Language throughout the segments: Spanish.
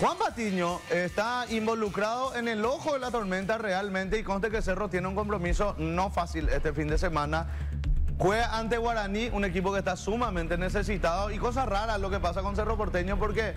Juan Patiño está involucrado en el ojo de la tormenta realmente y conste que Cerro tiene un compromiso no fácil este fin de semana. Juega ante Guaraní, un equipo que está sumamente necesitado y cosas raras lo que pasa con Cerro Porteño porque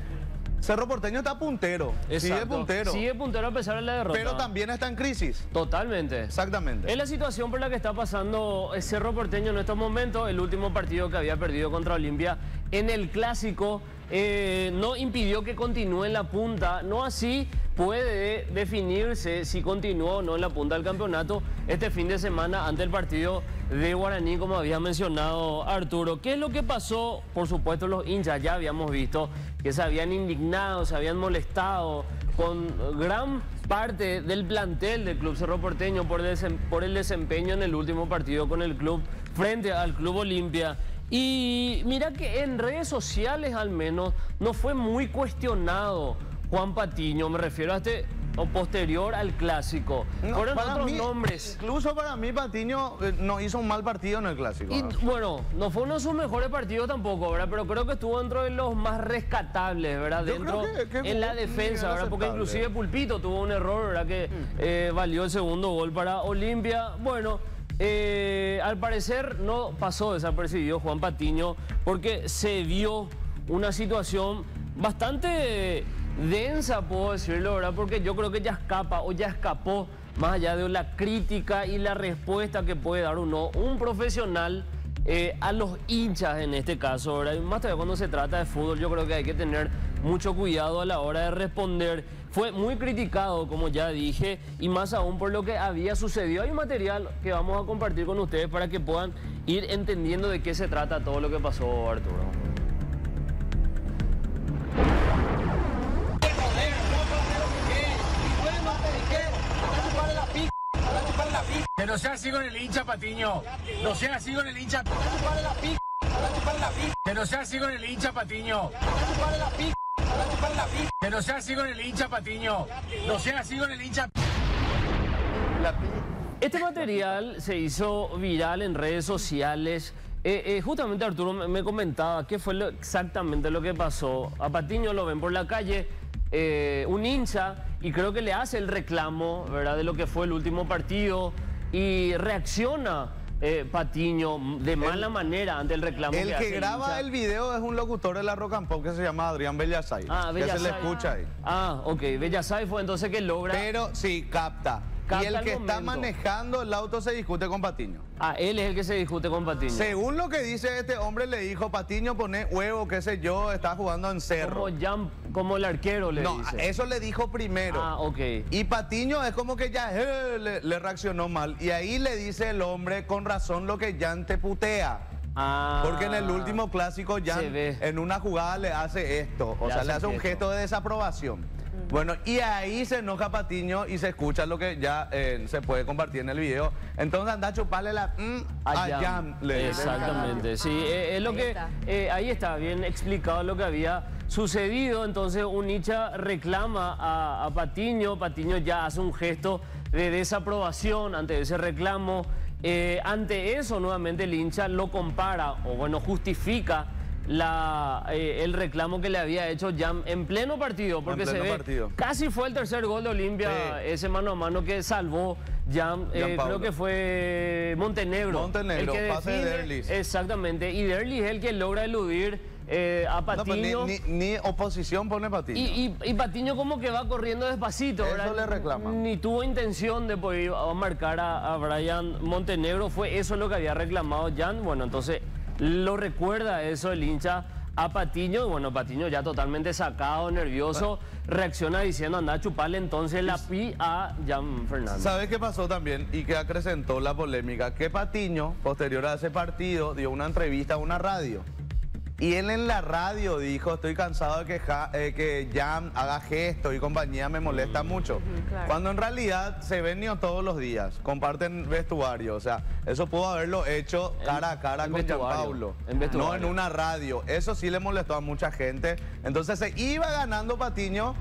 Cerro Porteño está puntero, sigue puntero, Sigue puntero a pesar de la derrota. pero también está en crisis. Totalmente. Exactamente. Es la situación por la que está pasando Cerro Porteño en estos momentos. El último partido que había perdido contra Olimpia en el clásico eh, no impidió que continúe en la punta. No así puede definirse si continúa o no en la punta del campeonato este fin de semana ante el partido de Guaraní, como había mencionado Arturo. ¿Qué es lo que pasó? Por supuesto, los hinchas ya habíamos visto que se habían indignado, se habían molestado con gran parte del plantel del Club Cerro Porteño por el desempeño en el último partido con el club frente al Club Olimpia. Y mira que en redes sociales al menos no fue muy cuestionado Juan Patiño, me refiero a este o posterior al clásico. No, Fueron para otros mí, nombres. Incluso para mí Patiño eh, no hizo un mal partido en el clásico. Y ¿no? bueno, no fue uno de sus mejores partidos tampoco, ¿verdad? Pero creo que estuvo dentro de los más rescatables, ¿verdad? Yo Dentro que- que en la defensa, ¿verdad? Porque inclusive Pulpito tuvo un error, ¿verdad? Que eh, valió el segundo gol para Olimpia. Bueno, eh, al parecer no pasó desapercibido Juan Patiño porque se vio una situación bastante densa, puedo decirlo, ¿verdad? Porque yo creo que ya escapa o ya escapó más allá de la crítica y la respuesta que puede dar uno, un profesional eh, a los hinchas en este caso, ¿verdad? Más todavía cuando se trata de fútbol, yo creo que hay que tener mucho cuidado a la hora de responder. Fue muy criticado, como ya dije, y más aún por lo que había sucedido. Hay un material que vamos a compartir con ustedes para que puedan ir entendiendo de qué se trata todo lo que pasó, Arturo. Que no sea así con el hincha, Patiño. No sea así con el hincha. Que no sea así con el hincha, Patiño. Que no sea así con el hincha, Patiño. No sea así con el hincha. Este material se hizo viral en redes sociales. Eh, eh, justamente Arturo me, me comentaba qué fue exactamente lo que pasó. A Patiño lo ven por la calle, eh, un hincha, y creo que le hace el reclamo, ¿verdad?, de lo que fue el último partido, y reacciona eh, Patiño de mala manera ante el reclamo El que, hace graba hincha. el video es un locutor de la Rock and Pop que se llama Adrián Bellasay. Ah, que se le Bellasay. escucha ahí. Ah, ok, Bellasay fue entonces que logra... Pero sí, capta. Y el que está manejando el auto se discute con Patiño. Ah, él es el que se discute con Patiño. Según lo que dice este hombre, le dijo Patiño pone huevo, qué sé yo, está jugando en cerro. Como, Jan- como el arquero le No, dice. eso le dijo primero. Ah, ok. Y Patiño es como que ya eh, le, le reaccionó mal. Y ahí le dice el hombre con razón lo que Jan te putea. Ah. Porque en el último clásico Jan en una jugada le hace esto. O Le sea, le hace un gesto. gesto de desaprobación. Bueno, y ahí se enoja Patiño y se escucha lo que ya eh, se puede compartir en el video. Entonces anda a chuparle la mm, a, A le. Exactamente, sí, eh, es lo Ahí que está. eh, ahí está bien explicado lo que había sucedido. Entonces un hincha reclama a, a Patiño, Patiño ya hace un gesto de desaprobación ante ese reclamo. Eh, ante eso nuevamente el hincha lo compara o bueno justifica la, eh, el reclamo que le había hecho Jam en pleno partido, porque se ve partido. casi fue el tercer gol de Olimpia, Sí. ese mano a mano que salvó Jam, eh, creo que fue Montenegro. Montenegro, el que pase de Derlis. Exactamente, y Derlis es el que logra eludir eh, a No, pues Patiño. ni, ni- ni oposición pone Patiño. y, y- y Patiño como que va corriendo despacito, Eso ¿verdad? le reclama. Ni tuvo intención de poder marcar a, a Brian Montenegro, fue eso lo que había reclamado Jan. Bueno, entonces lo recuerda eso el hincha a Patiño. Bueno, Patiño ya totalmente sacado, nervioso, reacciona diciendo anda a chuparle entonces la pi a Jan Fernández. ¿Sabes qué pasó también? Y que acrecentó la polémica. Que Patiño, posterior a ese partido, dio una entrevista a una radio. Y él en la radio dijo, estoy cansado de que, Ja- eh, que Jam haga gestos y compañía me molesta mucho. claro. Cuando en realidad se ven niños todos los días, comparten vestuario. O sea, eso pudo haberlo hecho cara a cara en con Gianpaulo. en No en una radio. Eso sí le molestó a mucha gente. Entonces se iba ganando Patiño,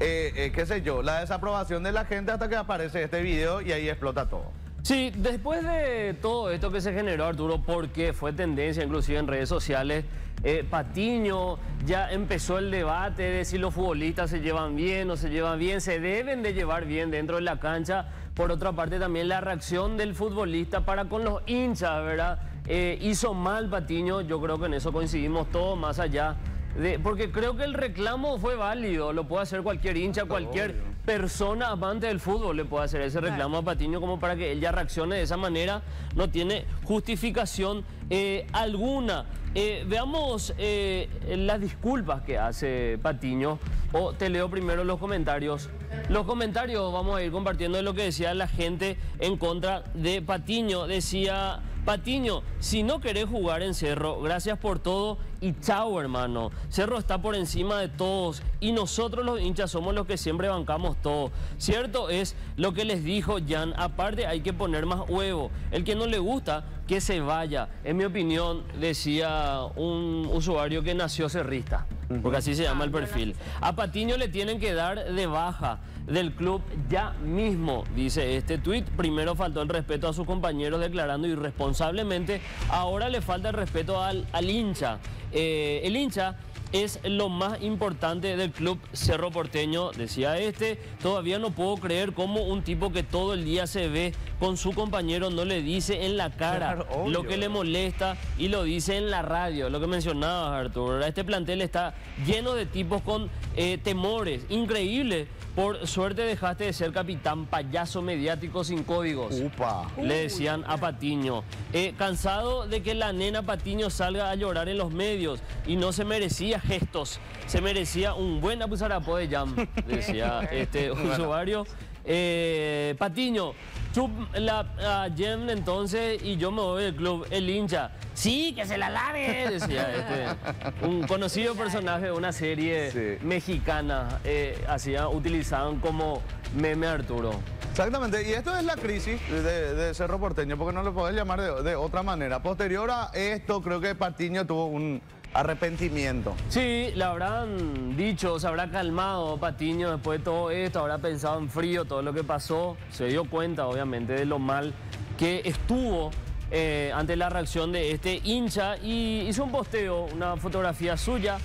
eh, eh, qué sé yo, la desaprobación de la gente hasta que aparece este video y ahí explota todo. Sí, después de todo esto que se generó, Arturo, porque fue tendencia inclusive en redes sociales, eh, Patiño, ya empezó el debate de si los futbolistas se llevan bien o se llevan bien, se deben de llevar bien dentro de la cancha. Por otra parte, también la reacción del futbolista para con los hinchas, ¿verdad? Eh, hizo mal Patiño, yo creo que en eso coincidimos todos, más allá de, porque creo que el reclamo fue válido, lo puede hacer cualquier hincha, cualquier persona amante del fútbol le puede hacer ese reclamo a Patiño como para que él ya reaccione de esa manera, no tiene justificación eh, alguna. Eh, veamos eh, las disculpas que hace Patiño, o te leo primero los comentarios. Los comentarios vamos a ir compartiendo de lo que decía la gente en contra de Patiño. Decía... Patiño, si no querés jugar en Cerro, gracias por todo y chao hermano. Cerro está por encima de todos y nosotros los hinchas somos los que siempre bancamos todo. Cierto es lo que les dijo Jan, aparte hay que poner más huevo. El que no le gusta, que se vaya. En mi opinión, decía un usuario que nació cerrista, porque así se llama el perfil. A Patiño le tienen que dar de baja del club ya mismo, dice este tuit. Primero faltó el respeto a sus compañeros declarando irresponsablemente, ahora le falta el respeto al, al hincha. Eh, el hincha es lo más importante del club Cerro Porteño, decía este. Todavía no puedo creer cómo un tipo que todo el día se ve con su compañero no le dice en la cara lo que le molesta y lo dice en la radio, lo que mencionabas Arturo. Este plantel está lleno de tipos con eh, temores, increíble. Por suerte dejaste de ser capitán payaso mediático sin códigos. Upa. Le decían a Patiño. Eh, cansado de que la nena Patiño salga a llorar en los medios y no se merecía gestos, se merecía un buen apuzarapo de jam, decía este usuario. Eh, Patiño, chup la a Jem entonces y yo me voy del club, el hincha. Sí, que se la lave, decía este. Un conocido personaje de una serie Sí. mexicana, eh, hacía, utilizaban como meme Arturo. Exactamente, y esto es la crisis de, de Cerro Porteño, porque no lo podés llamar de, de otra manera. Posterior a esto, creo que Patiño tuvo un arrepentimiento. Sí, le habrán dicho, se habrá calmado Patiño después de todo esto, habrá pensado en frío todo lo que pasó, se dio cuenta obviamente de lo mal que estuvo eh, ante la reacción de este hincha y hizo un posteo, una fotografía suya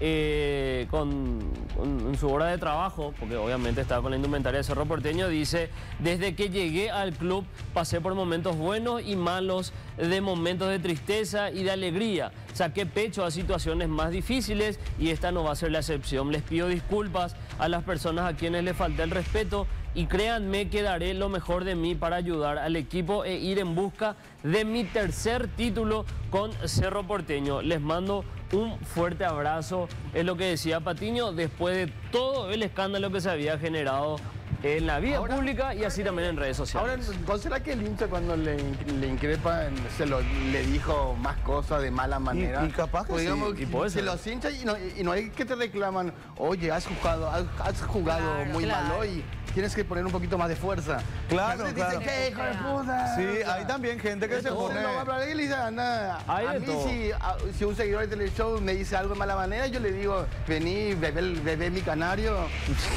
eh, con, en su hora de trabajo, porque obviamente está con la indumentaria de Cerro Porteño, dice, desde que llegué al club pasé por momentos buenos y malos, de momentos de tristeza y de alegría. Saqué pecho a situaciones más difíciles y esta no va a ser la excepción. Les pido disculpas a las personas a quienes les falté el respeto y créanme que daré lo mejor de mí para ayudar al equipo e ir en busca de mi tercer título con Cerro Porteño. Les mando un fuerte abrazo, es lo que decía Patiño, después de todo el escándalo que se había generado en la vida pública y así también en redes Ahora, sociales. ¿no será que el hincha cuando le, le increpa se lo, le dijo más cosas de mala manera? y capaz que sí, digamos, y puede se los hinchas y no, y no hay que te reclaman, oye, has jugado, has, has jugado Claro, muy claro. mal hoy, tienes que poner un poquito más de fuerza. Claro, Entonces claro. Dice, ¿qué hijo de puta? Sí, O sea, hay también gente que se pone... no va a hablar y Hay a mí si, a- si un seguidor de televisión me dice algo de mala manera, yo le digo, vení, bebé, mi canario,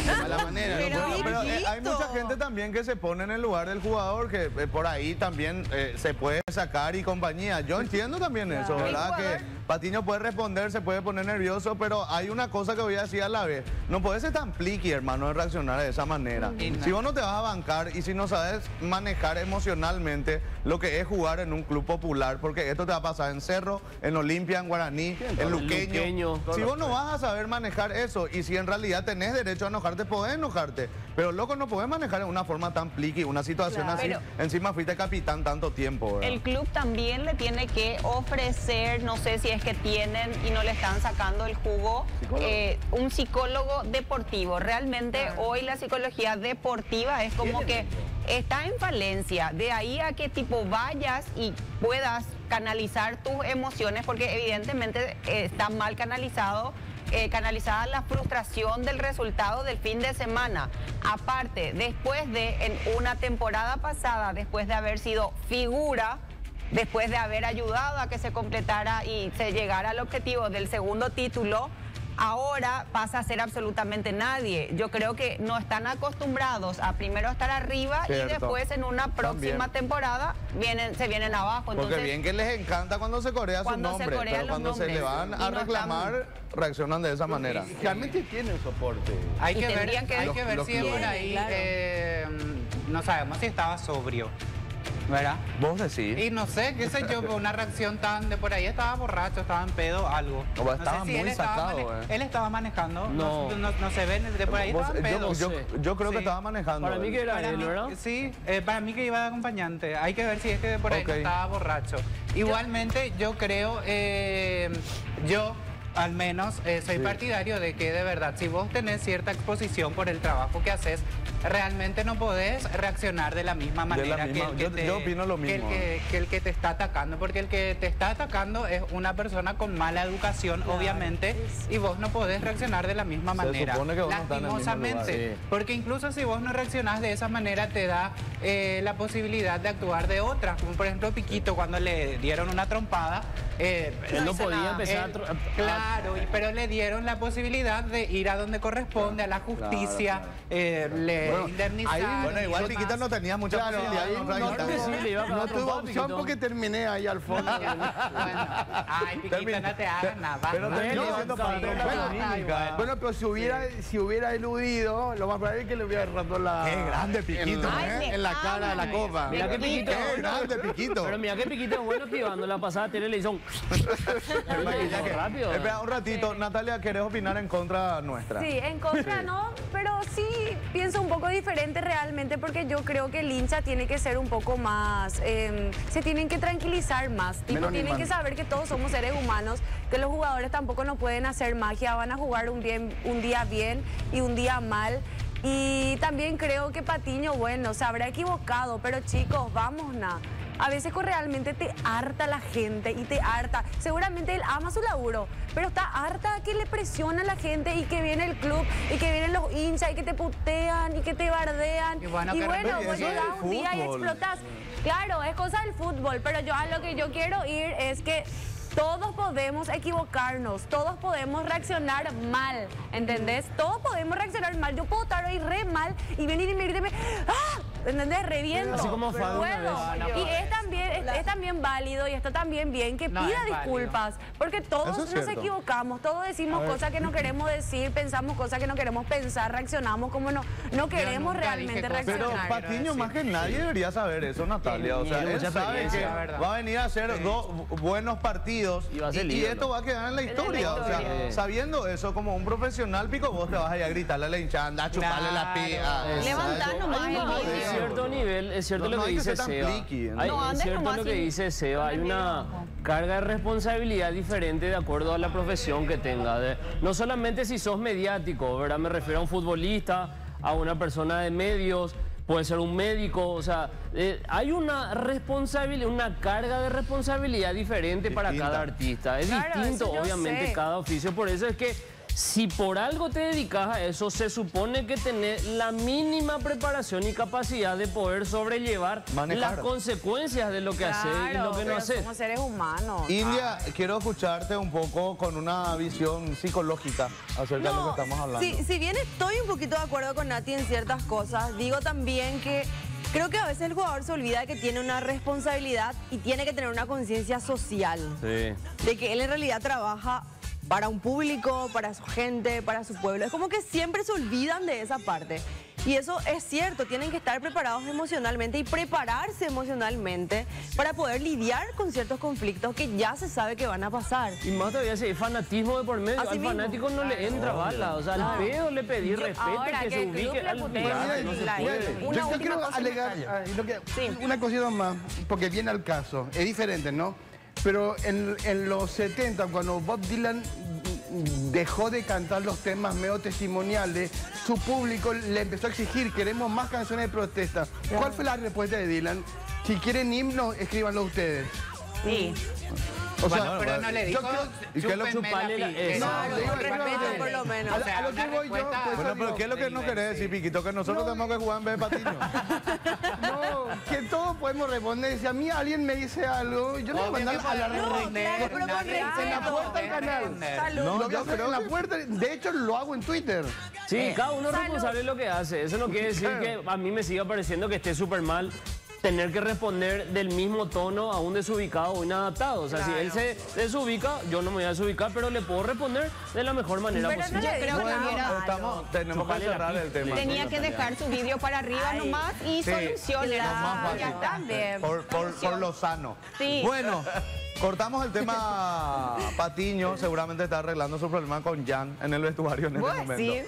de mala manera. Pero eh, hay mucha gente también que se pone en el lugar del jugador, que eh, por ahí también eh, se puede sacar y compañía. Yo entiendo también eso, ¿verdad? Que Patiño puede responder, se puede poner nervioso, pero hay una cosa que voy a decir a la vez. No puedes ser tan pliqui, hermano, de reaccionar de esa manera. Si vos no te vas a bancar y si no sabes manejar emocionalmente lo que es jugar en un club popular, porque esto te va a pasar en Cerro, en Olimpia, en Guaraní, en El Luqueño. Luqueño. Si vos no vas a saber manejar eso y si en realidad tenés derecho a enojarte, podés enojarte. Pero loco, no podés manejar en una forma tan pliqui, una situación Claro. así. Pero- Encima fuiste capitán tanto tiempo, ¿verdad? El club también le tiene que ofrecer, no sé si es que tienen y no le están sacando el jugo, eh, un psicólogo deportivo. Realmente hoy la psicología deportiva es como que está en falencia. De ahí a que tipo vayas y puedas canalizar tus emociones, porque evidentemente eh, está mal canalizado. eh, canalizada la frustración del resultado del fin de semana. Aparte, después de en una temporada pasada, después de haber sido figura, después de haber ayudado a que se completara y se llegara al objetivo del segundo título, ahora pasa a ser absolutamente nadie. Yo creo que no están acostumbrados a primero estar arriba Cierto. y después en una próxima También. temporada vienen, se vienen abajo. Porque bien que les encanta cuando se corea su se nombre, pero cuando se le van a no reclamar, reaccionan de esa manera. Realmente tienen soporte. Hay que ver, que- hay que ver si por ahí. Claro. eh, no sabemos si estaba sobrio. ¿Verdad? Vos decís. Y no sé, qué sé yo, una reacción tan de por ahí estaba borracho, estaba en pedo, algo. O no estaba sé si muy él estaba, sacado, eh. él estaba manejando, no, No. no, no se ve, de por ahí estaba en yo, pedo. yo- creo que estaba manejando. Para mí él. que era él, ¿verdad? Sí, eh, para mí que iba de acompañante. Hay que ver si es que por ahí no estaba borracho. Igualmente, yo creo, eh, yo al menos eh, soy Sí. partidario de que de verdad, si vos tenés cierta exposición por el trabajo que haces, realmente no podés reaccionar de la misma la manera misma- que el que yo- te, yo opino lo que el mismo. que- que el que te está atacando, porque el que te está atacando es una persona con mala educación, obviamente, y vos no podés reaccionar de la misma Se manera. supone que vos no Lastimosamente, lugar. Sí. porque incluso si vos no reaccionás de esa manera, te da eh, la posibilidad de actuar de otra. Como por ejemplo Piquito, cuando le dieron una trompada. eh, Él no podía nada. empezar él- a- claro, y- pero le dieron la posibilidad de ir a donde corresponde, a la justicia, claro. eh, le Bueno, indemnizaron. ahí, bueno, igual demás. no tenía mucha Claro, posibilidad ahí no no tuvo- No opción porque terminé ahí al fondo. Bueno, ay, no te hagas nada. Pero bueno, pero si hubiera, si hubiera eludido, lo más probable es que le hubiera roto la. Qué grande Piquito, ¿eh? en la cara de la copa. Mira qué piquito. Qué grande Piquito. Pero mira que piquito es bueno esquivando la pasada, Tere le hizo un... El maquillaje. rápido. Espera un ratito, Natalia, ¿querés opinar en contra nuestra? Sí, en contra no, pero sí pienso un poco diferente realmente porque yo creo que el hincha tiene que ser un poco más, eh, se tienen que tranquilizar más, tipo, tienen que saber que todos somos seres humanos, que los jugadores tampoco no pueden hacer magia, van a jugar un, bien, un día bien y un día mal. Y también creo que Patiño, bueno, se habrá equivocado, pero chicos, vamos. A veces realmente te harta la gente y te harta. Seguramente él ama su laburo, pero está harta que le presiona a la gente y que viene el club y que vienen los hinchas y que te putean y que te bardean. Y bueno, que bueno, vos llegás un día y fútbol. explotas. Claro, es cosa del fútbol, pero yo a lo que yo quiero ir es que todos podemos equivocarnos, todos podemos reaccionar mal, ¿entendés? Todos podemos reaccionar mal. Yo puedo estar hoy re mal y venir y me ¡ah! ¿Entendés? Reviento. Así como. Y es, también válido y está también bien que No, pida válido. disculpas, porque todos es nos equivocamos, todos decimos cosas que no queremos decir, pensamos cosas que no queremos pensar, reaccionamos como no, no queremos realmente Pero reaccionar. Quiero Patiño más que nadie debería saber eso, Natalia. O sea, él sabe que va a venir a hacer Sí. dos bu- buenos partidos Y va a ser y, ídolo. esto va a quedar en la historia. O sea, sabiendo eso como un profesional, Pico, vos te vas a ir a gritarle a la hinchada, a chuparle la pía. Levantar nomás el. Es cierto nivel, es cierto No, lo no que dice Seba. pliqui, ¿no? Andes nomás lo que dice Seba. Hay una carga de responsabilidad diferente de acuerdo a la profesión que tenga. De- no solamente si sos mediático, ¿verdad? Me refiero a un futbolista, a una persona de medios. Puede ser un médico, o sea, eh, hay una responsabilidad, una carga de responsabilidad diferente para cada artista. Es Claro, distinto, obviamente, sé. cada oficio. Por eso es que si por algo te dedicas a eso, se supone que tenés la mínima preparación y capacidad de poder sobrellevar Manejar. las consecuencias de lo que haces y lo que no haces. somos seres humanos. India, quiero escucharte un poco con una visión psicológica acerca de lo que estamos hablando. Si, si bien estoy un poquito de acuerdo con Nati en ciertas cosas, digo también que creo que a veces el jugador se olvida que tiene una responsabilidad y tiene que tener una conciencia social. Sí. De que él en realidad trabaja para un público, para su gente, para su pueblo. Es como que siempre se olvidan de esa parte. Y eso es cierto, tienen que estar preparados emocionalmente y prepararse emocionalmente para poder lidiar con ciertos conflictos que ya se sabe que van a pasar. Y más todavía si hay fanatismo de por medio, Así al mismo. fanático no le entra bala, o sea, al pedo le pedí respeto, ahora que, que se ubique al putee, lugar, no no se la- puede. Una yo, quiero cosa, alegar Natalia. ah, y lo que- Sí. una cosita más, porque viene al caso, es diferente, ¿no? Pero en, en los 70, cuando Bob Dylan dejó de cantar los temas medio testimoniales, su público le empezó a exigir, queremos más canciones de protesta. ¿Cuál fue la respuesta de Dylan? Si quieren himnos, escríbanlo ustedes. Sí. O Bueno, sea, pero no le dijo, yo creo- ¿y qué es lo que chúpenme la no, le digo, respeto por lo menos. O sea, A lo que voy yo, pues, Bueno, pero ¿qué es lo que no querés decir. Piquito? Que nosotros tenemos que jugar en vez de patiño. No, que todos podemos responder. Si a mí alguien me dice algo, yo le voy a mandar a la responder, pero con. En la puerta del canal. No, lo voy yo a hacer en la puerta. De hecho, lo hago en Twitter. Sí, cada uno es responsable de lo que hace. Eso no quiere decir que a mí me siga pareciendo que esté súper mal tener que responder del mismo tono a un desubicado o inadaptado. O sea, si él se desubica, yo no me voy a desubicar, pero le puedo responder de la mejor manera Pero no posible. creo digo que era-. Estamos, tenemos que cerrar el tema. Tenía que dejar su vídeo para arriba Ay. nomás y Sí, soluciones. También. Por, por, por lo sano. Sí. Bueno, cortamos el tema Patiño. Seguramente está arreglando su problema con Jan en el vestuario en este momento. sí.